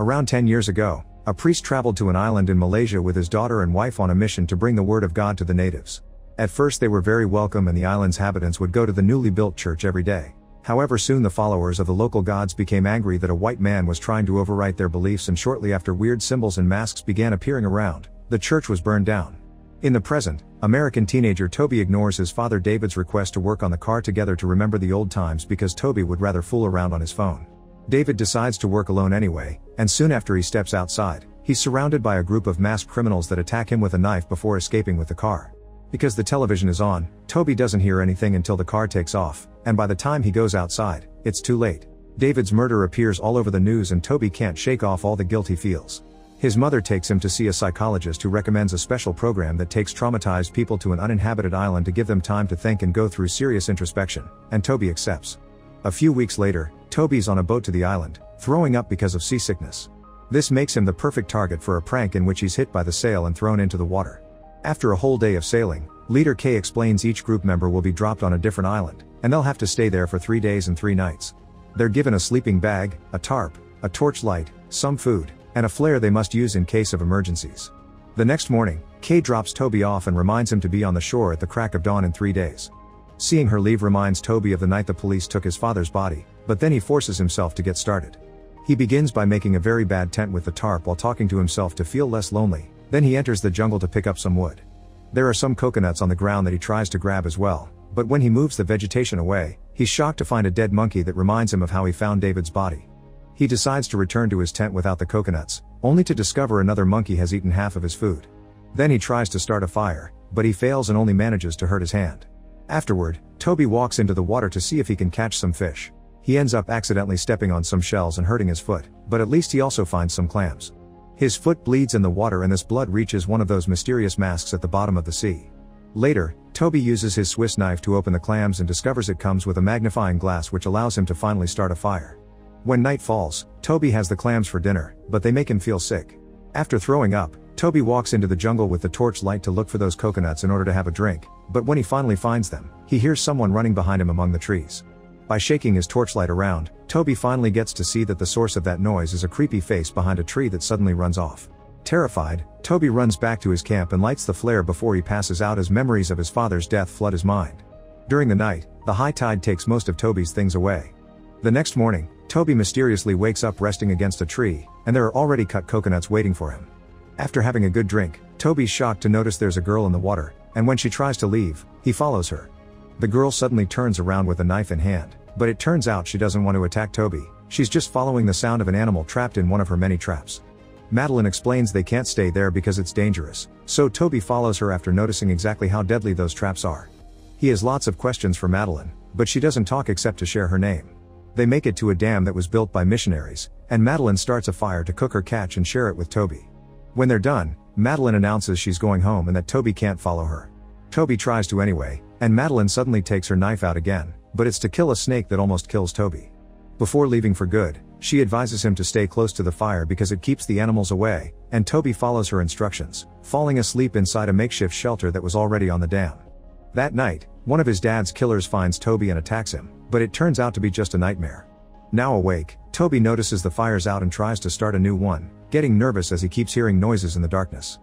Around 10 years ago, a priest traveled to an island in Malaysia with his daughter and wife on a mission to bring the word of God to the natives. At first they were very welcome and the island's inhabitants would go to the newly built church every day. However soon the followers of the local gods became angry that a white man was trying to overwrite their beliefs and shortly after weird symbols and masks began appearing around, the church was burned down. In the present, American teenager Toby ignores his father David's request to work on the car together to remember the old times because Toby would rather fool around on his phone. David decides to work alone anyway, and soon after he steps outside, he's surrounded by a group of masked criminals that attack him with a knife before escaping with the car. Because the television is on, Toby doesn't hear anything until the car takes off, and by the time he goes outside, it's too late. David's murder appears all over the news and Toby can't shake off all the guilt he feels. His mother takes him to see a psychologist who recommends a special program that takes traumatized people to an uninhabited island to give them time to think and go through serious introspection, and Toby accepts. A few weeks later, Toby's on a boat to the island, throwing up because of seasickness. This makes him the perfect target for a prank in which he's hit by the sail and thrown into the water. After a whole day of sailing, Leader Kay explains each group member will be dropped on a different island, and they'll have to stay there for three days and three nights. They're given a sleeping bag, a tarp, a torchlight, some food, and a flare they must use in case of emergencies. The next morning, Kay drops Toby off and reminds him to be on the shore at the crack of dawn in three days. Seeing her leave reminds Toby of the night the police took his father's body, but then he forces himself to get started. He begins by making a very bad tent with the tarp while talking to himself to feel less lonely, then he enters the jungle to pick up some wood. There are some coconuts on the ground that he tries to grab as well, but when he moves the vegetation away, he's shocked to find a dead monkey that reminds him of how he found David's body. He decides to return to his tent without the coconuts, only to discover another monkey has eaten half of his food. Then he tries to start a fire, but he fails and only manages to hurt his hand. Afterward, Toby walks into the water to see if he can catch some fish. He ends up accidentally stepping on some shells and hurting his foot, but at least he also finds some clams. His foot bleeds in the water and this blood reaches one of those mysterious masks at the bottom of the sea. Later, Toby uses his Swiss knife to open the clams and discovers it comes with a magnifying glass which allows him to finally start a fire. When night falls, Toby has the clams for dinner, but they make him feel sick. After throwing up, Toby walks into the jungle with the torch light to look for those coconuts in order to have a drink, but when he finally finds them, he hears someone running behind him among the trees. By shaking his torchlight around, Toby finally gets to see that the source of that noise is a creepy face behind a tree that suddenly runs off. Terrified, Toby runs back to his camp and lights the flare before he passes out as memories of his father's death flood his mind. During the night, the high tide takes most of Toby's things away. The next morning, Toby mysteriously wakes up resting against a tree, and there are already cut coconuts waiting for him. After having a good drink, Toby's shocked to notice there's a girl in the water, and when she tries to leave, he follows her. The girl suddenly turns around with a knife in hand, but it turns out she doesn't want to attack Toby, she's just following the sound of an animal trapped in one of her many traps. Madeline explains they can't stay there because it's dangerous, so Toby follows her after noticing exactly how deadly those traps are. He has lots of questions for Madeline, but she doesn't talk except to share her name. They make it to a dam that was built by missionaries, and Madeline starts a fire to cook her catch and share it with Toby. When they're done, Madeline announces she's going home and that Toby can't follow her. Toby tries to anyway, and Madeline suddenly takes her knife out again, but it's to kill a snake that almost kills Toby. Before leaving for good, she advises him to stay close to the fire because it keeps the animals away, and Toby follows her instructions, falling asleep inside a makeshift shelter that was already on the dam. That night, one of his dad's killers finds Toby and attacks him, but it turns out to be just a nightmare. Now awake, Toby notices the fire's out and tries to start a new one, getting nervous as he keeps hearing noises in the darkness.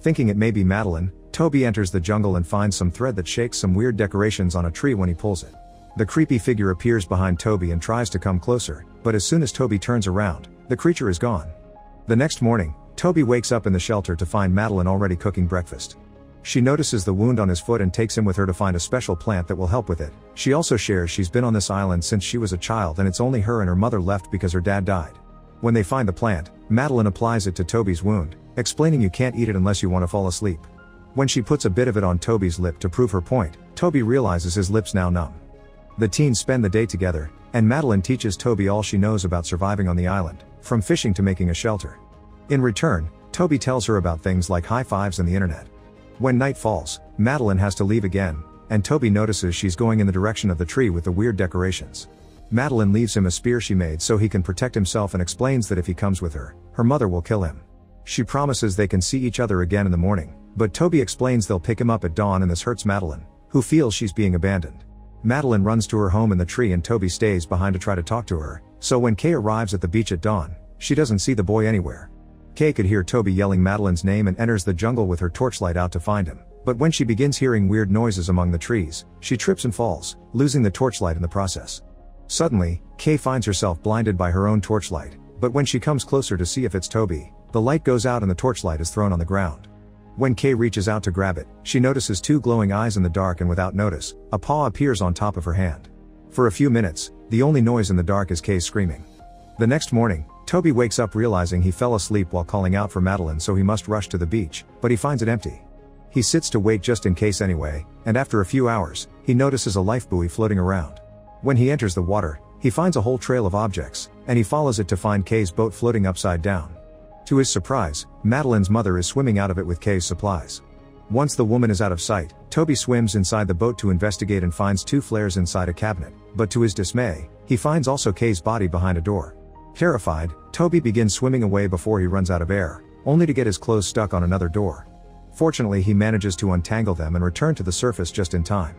Thinking it may be Madeline, Toby enters the jungle and finds some thread that shakes some weird decorations on a tree when he pulls it. The creepy figure appears behind Toby and tries to come closer, but as soon as Toby turns around, the creature is gone. The next morning, Toby wakes up in the shelter to find Madeline already cooking breakfast. She notices the wound on his foot and takes him with her to find a special plant that will help with it. She also shares she's been on this island since she was a child and it's only her and her mother left because her dad died. When they find the plant, Madeline applies it to Toby's wound, explaining you can't eat it unless you want to fall asleep. When she puts a bit of it on Toby's lip to prove her point, Toby realizes his lips now numb. The teens spend the day together, and Madeline teaches Toby all she knows about surviving on the island, from fishing to making a shelter. In return, Toby tells her about things like high fives and the internet. When night falls, Madeline has to leave again, and Toby notices she's going in the direction of the tree with the weird decorations. Madeline leaves him a spear she made so he can protect himself and explains that if he comes with her, her mother will kill him. She promises they can see each other again in the morning, but Toby explains they'll pick him up at dawn and this hurts Madeline, who feels she's being abandoned. Madeline runs to her home in the tree and Toby stays behind to try to talk to her, so when Kay arrives at the beach at dawn, she doesn't see the boy anywhere. Kay could hear Toby yelling Madeline's name and enters the jungle with her torchlight out to find him. But when she begins hearing weird noises among the trees, she trips and falls, losing the torchlight in the process. Suddenly, Kay finds herself blinded by her own torchlight, but when she comes closer to see if it's Toby, the light goes out and the torchlight is thrown on the ground. When Kay reaches out to grab it, she notices two glowing eyes in the dark and without notice, a paw appears on top of her hand. For a few minutes, the only noise in the dark is Kay screaming. The next morning, Toby wakes up realizing he fell asleep while calling out for Madeline so he must rush to the beach, but he finds it empty. He sits to wait just in case anyway, and after a few hours, he notices a life buoy floating around. When he enters the water, he finds a whole trail of objects, and he follows it to find Kay's boat floating upside down. To his surprise, Madeline's mother is swimming out of it with Kay's supplies. Once the woman is out of sight, Toby swims inside the boat to investigate and finds two flares inside a cabinet, but to his dismay, he finds also Kay's body behind a door. Terrified, Toby begins swimming away before he runs out of air, only to get his clothes stuck on another door. Fortunately he manages to untangle them and return to the surface just in time.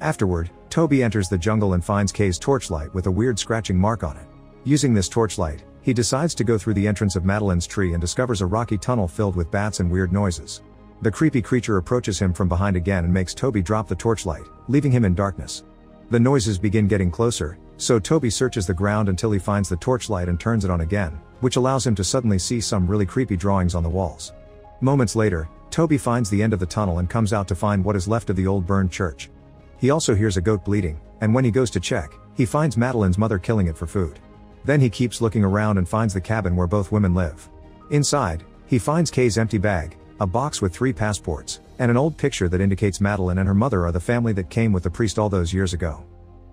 Afterward, Toby enters the jungle and finds Kay's torchlight with a weird scratching mark on it. Using this torchlight, he decides to go through the entrance of Madeline's tree and discovers a rocky tunnel filled with bats and weird noises. The creepy creature approaches him from behind again and makes Toby drop the torchlight, leaving him in darkness. The noises begin getting closer, so Toby searches the ground until he finds the torchlight and turns it on again, which allows him to suddenly see some really creepy drawings on the walls. Moments later, Toby finds the end of the tunnel and comes out to find what is left of the old burned church. He also hears a goat bleeding, and when he goes to check, he finds Madeline's mother killing it for food. Then he keeps looking around and finds the cabin where both women live. Inside, he finds Kay's empty bag, a box with three passports, and an old picture that indicates Madeline and her mother are the family that came with the priest all those years ago.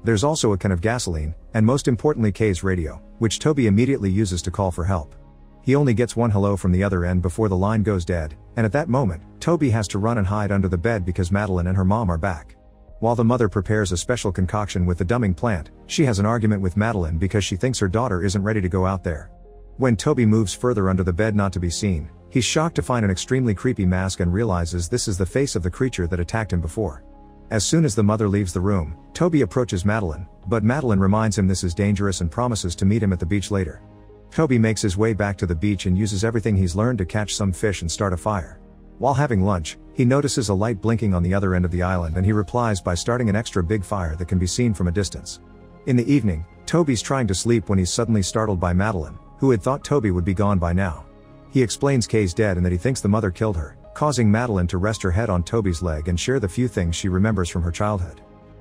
There's also a can of gasoline, and most importantly Kay's radio, which Toby immediately uses to call for help. He only gets one hello from the other end before the line goes dead, and at that moment, Toby has to run and hide under the bed because Madeline and her mom are back. While the mother prepares a special concoction with the dumbing plant, she has an argument with Madeline because she thinks her daughter isn't ready to go out there. When Toby moves further under the bed not to be seen, he's shocked to find an extremely creepy mask and realizes this is the face of the creature that attacked him before. As soon as the mother leaves the room, Toby approaches Madeline, but Madeline reminds him this is dangerous and promises to meet him at the beach later. Toby makes his way back to the beach and uses everything he's learned to catch some fish and start a fire. While having lunch, he notices a light blinking on the other end of the island and he replies by starting an extra big fire that can be seen from a distance. In the evening, Toby's trying to sleep when he's suddenly startled by Madeline, who had thought Toby would be gone by now. He explains Kay's dead and that he thinks the mother killed her, causing Madeline to rest her head on Toby's leg and share the few things she remembers from her childhood.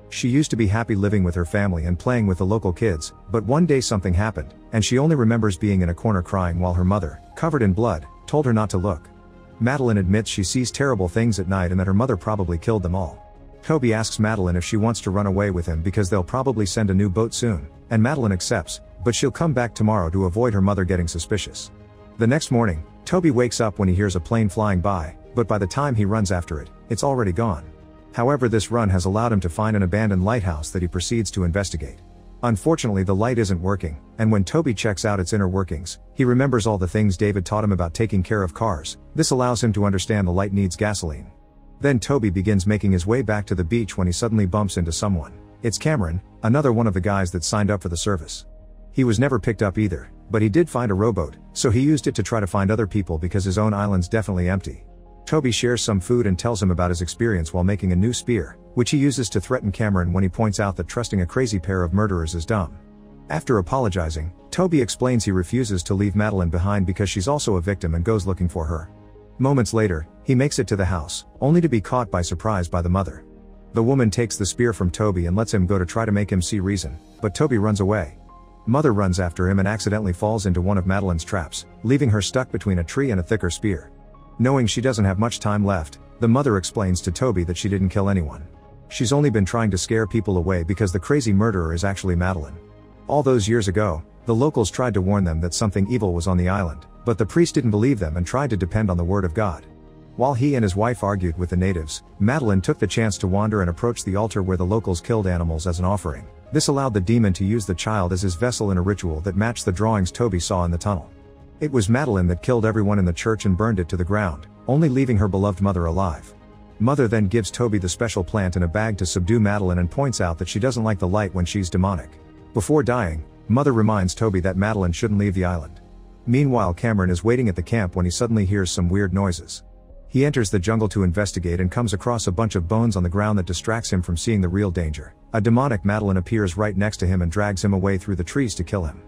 She used to be happy living with her family and playing with the local kids, but one day something happened, and she only remembers being in a corner crying while her mother, covered in blood, told her not to look. Madeline admits she sees terrible things at night and that her mother probably killed them all. Toby asks Madeline if she wants to run away with him because they'll probably send a new boat soon, and Madeline accepts, but she'll come back tomorrow to avoid her mother getting suspicious. The next morning, Toby wakes up when he hears a plane flying by, but by the time he runs after it, it's already gone. However, this run has allowed him to find an abandoned lighthouse that he proceeds to investigate. Unfortunately, the light isn't working, and when Toby checks out its inner workings, he remembers all the things David taught him about taking care of cars. This allows him to understand the light needs gasoline. Then Toby begins making his way back to the beach when he suddenly bumps into someone. It's Cameron, another one of the guys that signed up for the service. He was never picked up either, but he did find a rowboat, so he used it to try to find other people because his own island's definitely empty. Toby shares some food and tells him about his experience while making a new spear, which he uses to threaten Cameron when he points out that trusting a crazy pair of murderers is dumb. After apologizing, Toby explains he refuses to leave Madeline behind because she's also a victim and goes looking for her. Moments later, he makes it to the house, only to be caught by surprise by the mother. The woman takes the spear from Toby and lets him go to try to make him see reason, but Toby runs away. Mother runs after him and accidentally falls into one of Madeline's traps, leaving her stuck between a tree and a thicker spear. Knowing she doesn't have much time left, the mother explains to Toby that she didn't kill anyone. She's only been trying to scare people away because the crazy murderer is actually Madeline. All those years ago, the locals tried to warn them that something evil was on the island, but the priest didn't believe them and tried to depend on the word of God. While he and his wife argued with the natives, Madeline took the chance to wander and approach the altar where the locals killed animals as an offering. This allowed the demon to use the child as his vessel in a ritual that matched the drawings Toby saw in the tunnel. It was Madeline that killed everyone in the church and burned it to the ground, only leaving her beloved mother alive. Mother then gives Toby the special plant in a bag to subdue Madeline and points out that she doesn't like the light when she's demonic. Before dying, Mother reminds Toby that Madeline shouldn't leave the island. Meanwhile, Cameron is waiting at the camp when he suddenly hears some weird noises. He enters the jungle to investigate and comes across a bunch of bones on the ground that distracts him from seeing the real danger. A demonic Madeline appears right next to him and drags him away through the trees to kill him.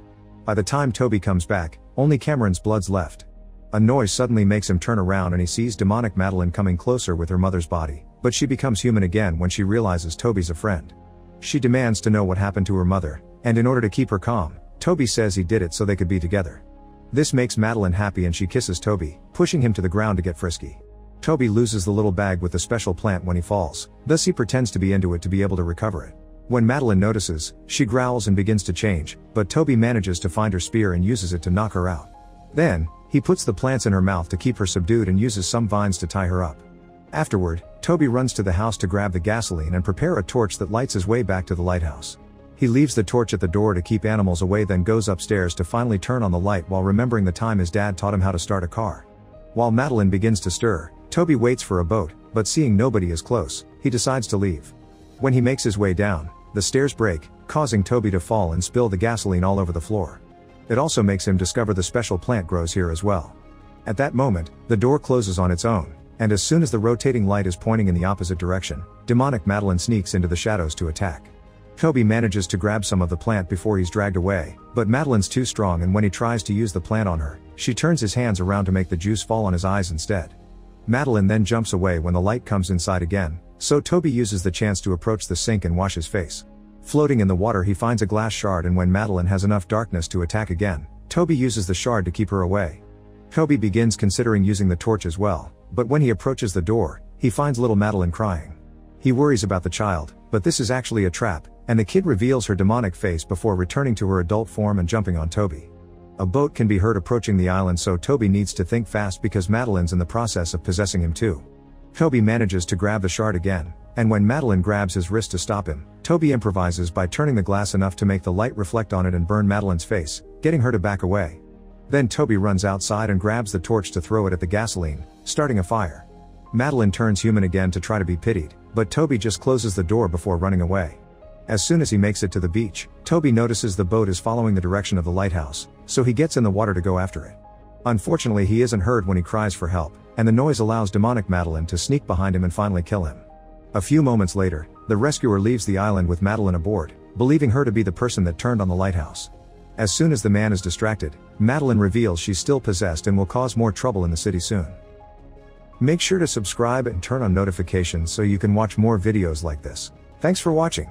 By the time Toby comes back, only Cameron's blood's left. A noise suddenly makes him turn around and he sees demonic Madeline coming closer with her mother's body, but she becomes human again when she realizes Toby's a friend. She demands to know what happened to her mother, and in order to keep her calm, Toby says he did it so they could be together. This makes Madeline happy and she kisses Toby, pushing him to the ground to get frisky. Toby loses the little bag with the special plant when he falls, thus he pretends to be into it to be able to recover it. When Madeline notices, she growls and begins to change, but Toby manages to find her spear and uses it to knock her out. Then, he puts the plants in her mouth to keep her subdued and uses some vines to tie her up. Afterward, Toby runs to the house to grab the gasoline and prepare a torch that lights his way back to the lighthouse. He leaves the torch at the door to keep animals away then goes upstairs to finally turn on the light while remembering the time his dad taught him how to start a car. While Madeline begins to stir, Toby waits for a boat, but seeing nobody is close, he decides to leave. When he makes his way down, the stairs break, causing Toby to fall and spill the gasoline all over the floor. It also makes him discover the special plant grows here as well. At that moment, the door closes on its own, and as soon as the rotating light is pointing in the opposite direction, demonic Madeline sneaks into the shadows to attack. Toby manages to grab some of the plant before he's dragged away, but Madeline's too strong and when he tries to use the plant on her, she turns his hands around to make the juice fall on his eyes instead. Madeline then jumps away when the light comes inside again, so Toby uses the chance to approach the sink and wash his face. Floating in the water he finds a glass shard and when Madeline has enough darkness to attack again, Toby uses the shard to keep her away. Toby begins considering using the torch as well, but when he approaches the door, he finds little Madeline crying. He worries about the child, but this is actually a trap, and the kid reveals her demonic face before returning to her adult form and jumping on Toby. A boat can be heard approaching the island so Toby needs to think fast because Madeline's in the process of possessing him too. Toby manages to grab the shard again, and when Madeline grabs his wrist to stop him, Toby improvises by turning the glass enough to make the light reflect on it and burn Madeline's face, getting her to back away. Then Toby runs outside and grabs the torch to throw it at the gasoline, starting a fire. Madeline turns human again to try to be pitied, but Toby just closes the door before running away. As soon as he makes it to the beach, Toby notices the boat is following the direction of the lighthouse, so he gets in the water to go after it. Unfortunately, he isn't heard when he cries for help, and the noise allows demonic Madeline to sneak behind him and finally kill him. A few moments later, the rescuer leaves the island with Madeline aboard, believing her to be the person that turned on the lighthouse. As soon as the man is distracted, Madeline reveals she's still possessed and will cause more trouble in the city soon. Make sure to subscribe and turn on notifications so you can watch more videos like this. Thanks for watching.